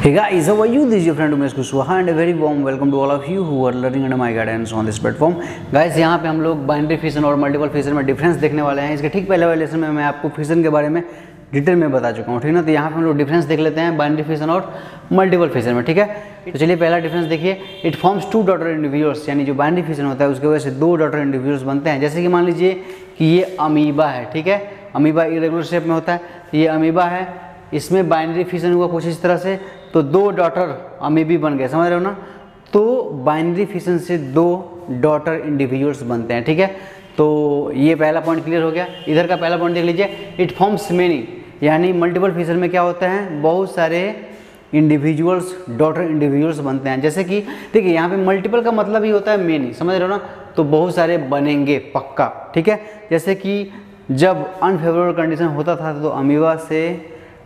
Hey guys, how are you? This is your friend Umesh Kushwaha and very warm welcome to all of you who are learning under my guidance on this platform guys यहाँ पे हम लोग binary fission और multiple fission में difference देखने वाले हैं। इसके ठीक पहले वाले लेसन में मैं आपको फिशन के बारे में डिटेल में बता चुका हूँ ठीक ना? तो यहाँ पे हम लोग डिफरेंस देख लेते हैं बाइनरी फिशन और मल्टीपल फिशन में ठीक है? तो चलिए पहला डिफरेंस देखिए। It forms two daughter individuals यानी जो बाइनरी फिशन होता है उसकी वजह से दो डॉटर इंडिविजुअल्स बनते हैं। जैसे कि मान लीजिए कि ये अमीबा है ठीक है? अमीबा इरेगुलर शेप में होता है तो ये अमीबा है। इसमें बाइनरी फिशन हुआ कुछ इस तरह से। तो दो डॉटर अमीबी बन गए, समझ रहे हो ना? तो बाइनरी फिशन से दो डॉटर इंडिविजुअल्स बनते हैं, ठीक है? तो ये पहला पॉइंट क्लियर हो गया। इधर का पहला पॉइंट देख लीजिए। इट फॉर्म्स मेनी यानी मल्टीपल फिशन में क्या होता है? बहुत सारे इंडिविजुअल्स डॉटर इंडिविजुअल्स बनते हैं। जैसे कि, देखिए, यहाँ पे मल्टीपल का मतलब ही होता है मेनी समझ रहे हो ना? तो बहुत सारे बनेंगे पक्का, ठीक है? जैसे कि जब अनफेवरेबल कंडीशन होता था तो अमीबा से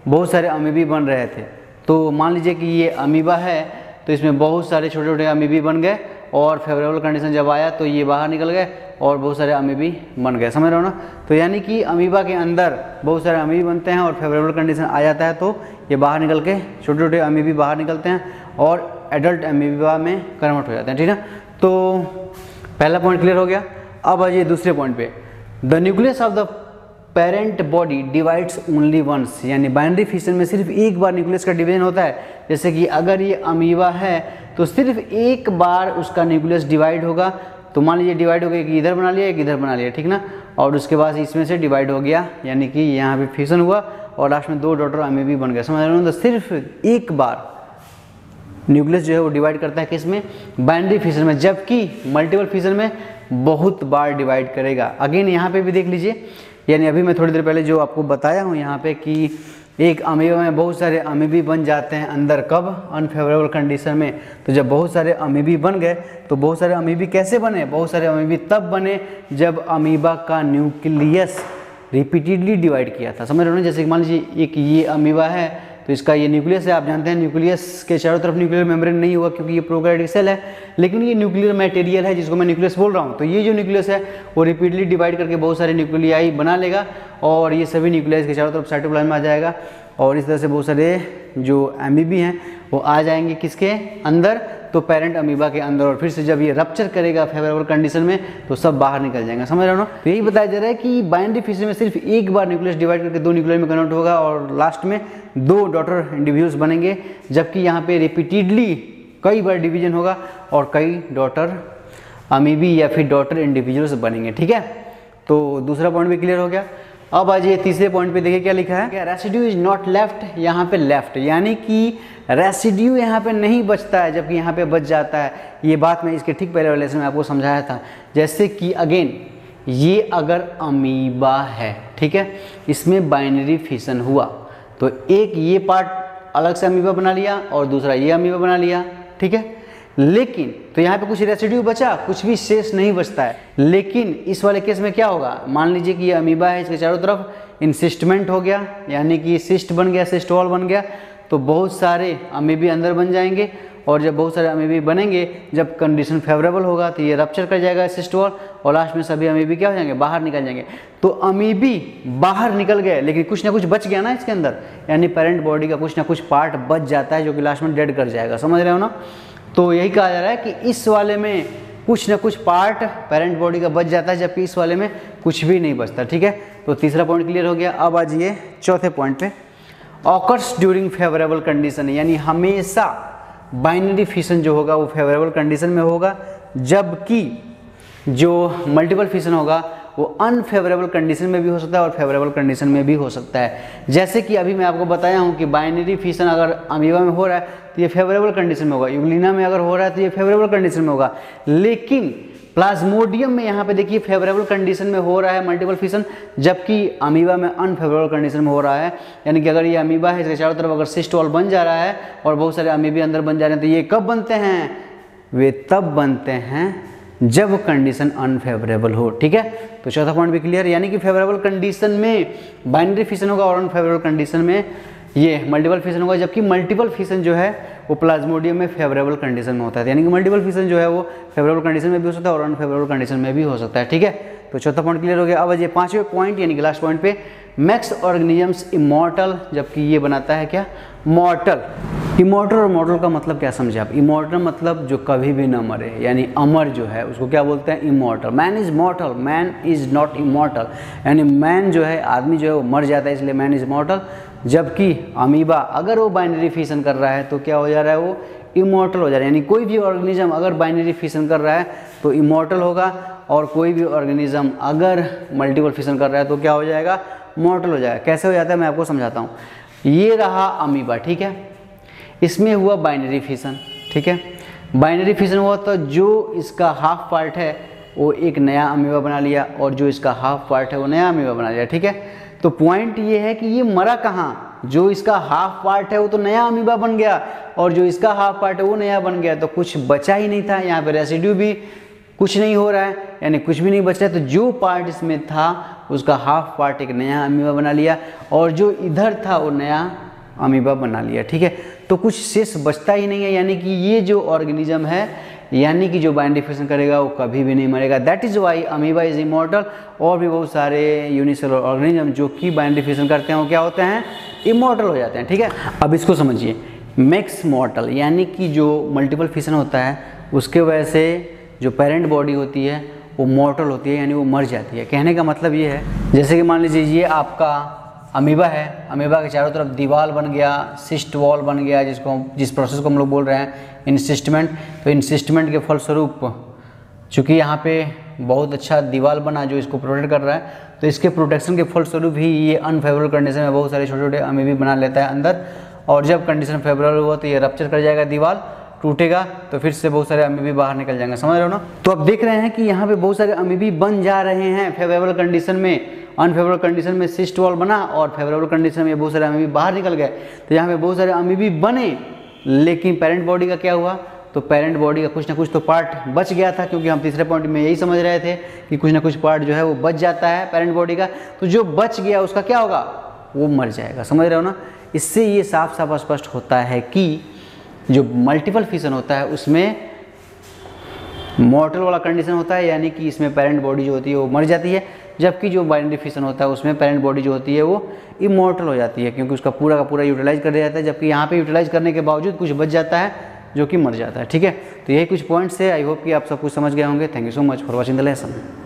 बहुत सारे अमीबी बन रहे थे। तो मान लीजिए कि ये अमीबा है तो इसमें बहुत सारे छोटे छोटे अमीबी बन गए और फेवरेबल कंडीशन जब आया तो ये बाहर निकल गए और बहुत सारे अमीबी बन गए। समझ रहे हो ना? तो यानी कि अमीबा के अंदर बहुत सारे अमीबी बनते हैं और फेवरेबल कंडीशन आ जाता है तो ये बाहर निकल के छोटे छोटे अमीबी बाहर निकलते हैं और एडल्ट अमीबा में कन्वर्ट हो जाते हैं, ठीक है तो पहला पॉइंट क्लियर हो गया। अब आइए दूसरे पॉइंट पे। The nucleus of the parent body divides only once यानी बाइनरी फिशन में सिर्फ़ एक बार न्यूक्लियस का डिवीज़न होता है। जैसे कि अगर ये अमीवा है तो सिर्फ़ एक बार उसका न्यूक्लियस डिवाइड होगा। तो मान लीजिए डिवाइड हो गया कि इधर बना लिया, एक इधर बना लिया, ठीक ना? और उसके बाद इसमें से डिवाइड हो गया। यानी कि यहाँ पे फिशन हुआ और लास्ट में दो डॉटर अमीबी बन गया। समझ रहे हो तो सिर्फ़ एक बार न्यूक्लियस जो है वो डिवाइड करता है किसमें? बाइनरी फिशन में। जबकि मल्टीपल फिशन में बहुत बार डिवाइड करेगा। अगेन यहाँ पे भी देख लीजिए। यानी अभी मैं थोड़ी देर पहले जो आपको बताया हूँ यहाँ पे कि एक अमीबा में बहुत सारे अमीबी बन जाते हैं अंदर कब? अनफेवरेबल कंडीशन में। तो जब बहुत सारे अमीबी बन गए तो बहुत सारे अमीबी कैसे बने? बहुत सारे अमीबी तब बने जब अमीबा का न्यूक्लियस रिपीटेडली डिवाइड किया था। समझ रहे हो ना? जैसे मान लीजिए एक ये अमीबा है तो इसका ये न्यूक्लियस है, आप जानते हैं न्यूक्लियस के चारों तरफ़ न्यूक्लियर मेम्ब्रेन नहीं होगा क्योंकि ये प्रोकैरियोटिक सेल है, लेकिन ये न्यूक्लियर मटेरियल है जिसको मैं न्यूक्लियस बोल रहा हूँ। तो ये जो न्यूक्लियस है, वो रिपीटली डिवाइड करके बहुत सारे न्यूक्लियाई बना लेगा और ये सभी न्यूक्लियस के चारों तरफ़ साइटोप्लाज्म में आ जाएगा और इस तरह से बहुत सारे जो एम हैं, वो आ जाएँगे किसके? अंदर। तो पेरेंट अमीबा के अंदर और फिर से जब ये रप्चर करेगा फेवरेबल कंडीशन में तो सब बाहर निकल जाएँगे। समझ रहे हो तो यही बताया जा रहा है कि बाइनरी फिशरी में सिर्फ़ एक बार न्यूक्लियस डिवाइड करके दो न्यूक्लियर में कन्वर्ट होगा और लास्ट में दो डॉटर इंडिव्यूज बनेंगे, जबकि यहाँ पे रिपीटेडली कई बार डिवीज़न होगा और कई डॉटर अमीबी या फिर डॉटर इंडिविजुअल्स बनेंगे, ठीक है? तो दूसरा पॉइंट भी क्लियर हो गया। अब आज ये तीसरे पॉइंट पे देखिए क्या लिखा है? रेसिड्यू इज़ नॉट लेफ़्ट यहाँ पे लेफ़्ट यानी कि रेसिड्यू यहाँ पे नहीं बचता है, जबकि यहाँ पे बच जाता है। ये बात मैं इसके ठीक पहले वाले में आपको समझाया था। जैसे कि अगेन ये अगर अमीबा है, ठीक है? इसमें बाइनरी फिशन हुआ। तो एक ये पार्ट अलग से अमीबा बना लिया और दूसरा ये अमीबा बना लिया, ठीक है? लेकिन तो यहाँ पे कुछ रेसिड्यू बचा, कुछ भी शेष नहीं बचता है। लेकिन इस वाले केस में क्या होगा? मान लीजिए कि ये अमीबा है इसके चारों तरफ़ इंसिस्टमेंट हो गया, यानी कि सिस्ट बन गया सिस्ट वॉल बन गया तो बहुत सारे अमीबी अंदर बन जाएँगे, और जब बहुत सारे अमीबी बनेंगे, जब कंडीशन फेवरेबल होगा तो ये रप्चर कर जाएगा सिस्ट वॉल और लास्ट में सभी अमीबी क्या हो जाएँगे? बाहर निकल जाएँगे। तो अमीबी बाहर निकल गए, लेकिन कुछ ना कुछ बच गया ना इसके अंदर। यानी पेरेंट बॉडी का कुछ ना कुछ पार्ट बच जाता है, जो कि लास्ट में डेड कर जाएगा। समझ रहे हो ना? तो यही कहा जा रहा है कि इस वाले में कुछ ना कुछ पार्ट पेरेंट बॉडी का बच जाता है, जबकि इस वाले में कुछ भी नहीं बचता, ठीक है? तो तीसरा पॉइंट क्लियर हो गया। अब आ जाइए चौथे पॉइंट पे। ऑकर्स ड्यूरिंग फेवरेबल कंडीशन यानी हमेशा बाइनरी फिशन जो होगा, वो फेवरेबल कंडीशन में होगा, जबकि जो मल्टीपल फिशन होगा वो अनफेवरेबल कंडीशन में भी हो सकता है और फेवरेबल कंडीशन में भी हो सकता है। जैसे कि अभी मैं आपको बताया हूँ कि बाइनरी फीसन अगर अमीबा में हो रहा है तो ये फेवरेबल कंडीशन में होगा। यूलिना में अगर हो रहा है तो ये फेवरेबल कंडीशन में होगा। लेकिन प्लाज्मोडियम में यहाँ पे देखिए फेवरेबल कंडीशन में हो रहा है मल्टीपल फिशन जबकि अमीबा में अनफेवरेबल कंडीशन में हो रहा है। यानी कि अगर ये अमीबा है, इसके चारों तरफ़ अगर सिस्ट वॉल बन जा रहा है और बहुत सारे अमीबे अंदर बन जा रहे हैं तो ये कब बनते हैं? वे तब बनते हैं जब कंडीशन अनफेवरेबल हो, ठीक है? तो चौथा पॉइंट भी क्लियर यानी कि फेवरेबल कंडीशन में बाइनरी फिशन होगा और अनफेवरेबल कंडीशन में ये मल्टीपल फिशन होगा, जबकि मल्टीपल फिशन जो है, वो प्लाज्मोडियम में फेवरेबल कंडीशन में होता है। तो यानी कि मल्टीपल फिशन जो है, वो फेवरेबल कंडीशन में भी हो सकता है और अनफेवरेबल कंडीशन में भी हो सकता है, ठीक है? तो चौथा पॉइंट क्लियर हो गया। अब ये पाँचवें पॉइंट यानी कि लास्ट पॉइंट पे मैक्स ऑर्गेनिजम्स इमोर्टल जबकि ये बनाता है क्या? मॉर्टल इमोर्टल और मॉडल का मतलब क्या समझे आप? इमोर्टल मतलब जो कभी भी ना मरे, यानी अमर जो है, उसको क्या बोलते हैं? Immortal man is mortal man is not immortal यानी मैन जो है, आदमी जो है, वो मर जाता है, इसलिए मैन इज़ मॉर्टल जबकि अमीबा, अगर वो बाइनरी फिशन कर रहा है तो क्या हो जा रहा है, वो इमोर्टल हो जा रहा है. यानी कोई भी ऑर्गेनिज्म अगर बाइनरी फिशन कर रहा है तो इमोटल होगा, और कोई भी ऑर्गेनिज्म अगर मल्टीपल फिशन कर रहा है तो क्या हो जाएगा? मॉर्टल हो जाएगा. कैसे हो जाता है? मैं आपको समझाता हूँ. ये रहा अमीबा, ठीक है? इसमें हुआ बाइनरी फिशन ठीक है? बाइनरी फिशन हुआ तो जो इसका हाफ़ पार्ट है, वो एक नया अमीबा बना लिया और जो इसका हाफ़ पार्ट है, वो नया अमीबा बना लिया, ठीक है? तो पॉइंट ये है कि ये मरा कहाँ? जो इसका हाफ़ पार्ट है, वो तो नया अमीबा बन गया और जो इसका हाफ़ पार्ट है, वो नया बन गया। तो कुछ बचा ही नहीं था, यहाँ पे रेसिड्यू भी कुछ नहीं हो रहा है, यानी कुछ भी नहीं बच है। तो जो पार्ट इसमें था, उसका हाफ़ पार्ट एक नया अमीबा बना लिया और जो इधर था, वो नया अमीबा बना लिया, ठीक है? तो कुछ शेष बचता ही नहीं है, यानी कि ये जो ऑर्गेनिज्म है, यानी कि जो बाइंडिफिकेशन करेगा, वो कभी भी नहीं मरेगा। That is why amoeba is immortal और भी बहुत सारे यूनिसेलर ऑर्गेनिज्म जो कि बाइंडिफिकेशन करते हैं, वो क्या होते हैं? इमोर्टल हो जाते हैं, ठीक है? अब इसको समझिए। मैक्स मॉर्टल यानी कि जो मल्टीपल फिशन होता है, उसके वजह से जो पेरेंट बॉडी होती है, वो मॉर्टल होती है, यानी वो मर जाती है। कहने का मतलब ये है, जैसे कि मान लीजिए, ये आपका अमीबा है। अमीबा के चारों तरफ़ दीवार बन गया, सिस्ट वॉल बन गया, जिसको जिस प्रोसेस को हम लोग बोल रहे हैं इंसिस्टमेंट तो इंसिस्टमेंट के फलस्वरूप, चूँकि यहाँ पे बहुत अच्छा दीवार बना जो इसको प्रोटेक्ट कर रहा है तो इसके प्रोटेक्शन के फलस्वरूप ही ये अनफेवरेबल कंडीशन में बहुत सारे छोटे छोटे अमीबी बना लेता है अंदर। और जब कंडीशन फेवरेबल हुआ तो ये रप्चर कर जाएगा दीवार टूटेगा तो फिर से बहुत सारे अमीबी बाहर निकल जाएँगे। समझ रहे हो ना? तो अब देख रहे हैं कि यहाँ पे बहुत सारे अमीबी बन जा रहे हैं फेवरेबल कंडीशन में। अनफेवरेबल कंडीशन में सिस्ट वॉल बना और फेवरेबल कंडीशन में बहुत सारे अमीबी बाहर निकल गए। तो यहाँ पे बहुत सारे अमीबी बने, लेकिन पेरेंट बॉडी का क्या हुआ? तो पेरेंट बॉडी का कुछ ना कुछ तो पार्ट बच गया था, क्योंकि हम तीसरे पॉइंट में यही समझ रहे थे कि कुछ ना कुछ पार्ट जो है वो बच जाता है पेरेंट बॉडी का। तो जो बच गया उसका क्या होगा? वो मर जाएगा। समझ रहे हो ना? इससे ये साफ़ साफ़ स्पष्ट होता है कि जो मल्टीपल फिशन होता है, उसमें मॉर्टल वाला कंडीशन होता है, यानी कि इसमें पेरेंट बॉडी जो होती है वो मर जाती है। जबकि जो बाइनरी फिशन होता है, उसमें पेरेंट बॉडी जो होती है, वो इमोटल हो जाती है, क्योंकि उसका पूरा का पूरा यूटिलाइज कर दिया जाता है, जबकि यहाँ पे यूटिलाइज करने के बावजूद कुछ बच जाता है, जो कि मर जाता है, ठीक है? तो यही कुछ पॉइंट्स है आई होप कि आप सब कुछ समझ गए होंगे। Thank you so much for watching the lesson